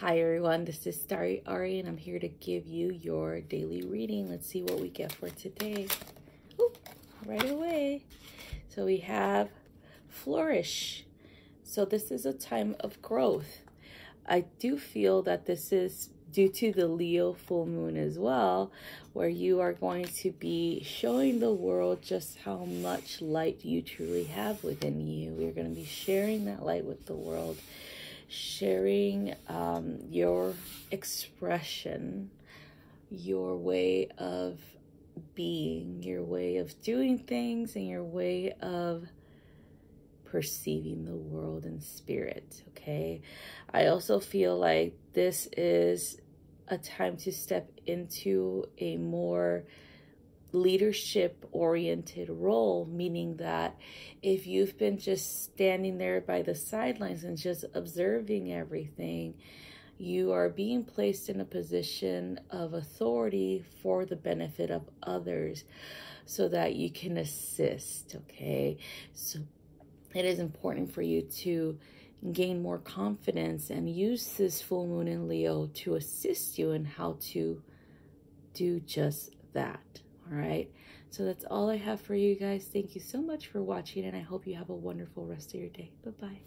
Hi everyone, this is Stariari and I'm here to give you your daily reading. Let's see what we get for today. Ooh, right away. So we have flourish. So this is a time of growth. I do feel that this is due to the Leo full moon as well, where you are going to be showing the world just how much light you truly have within you. You're going to be sharing that light with the world sharing um, your expression, your way of being, your way of doing things, and your way of perceiving the world and spirit. Okay. I also feel like this is a time to step into a more leadership oriented role, meaning that if you've been just standing there by the sidelines and just observing everything, you are being placed in a position of authority for the benefit of others so that you can assist, okay? So it is important for you to gain more confidence and use this full moon in Leo to assist you in how to do just that. All right. So that's all I have for you guys. Thank you so much for watching, and I hope you have a wonderful rest of your day. Bye bye.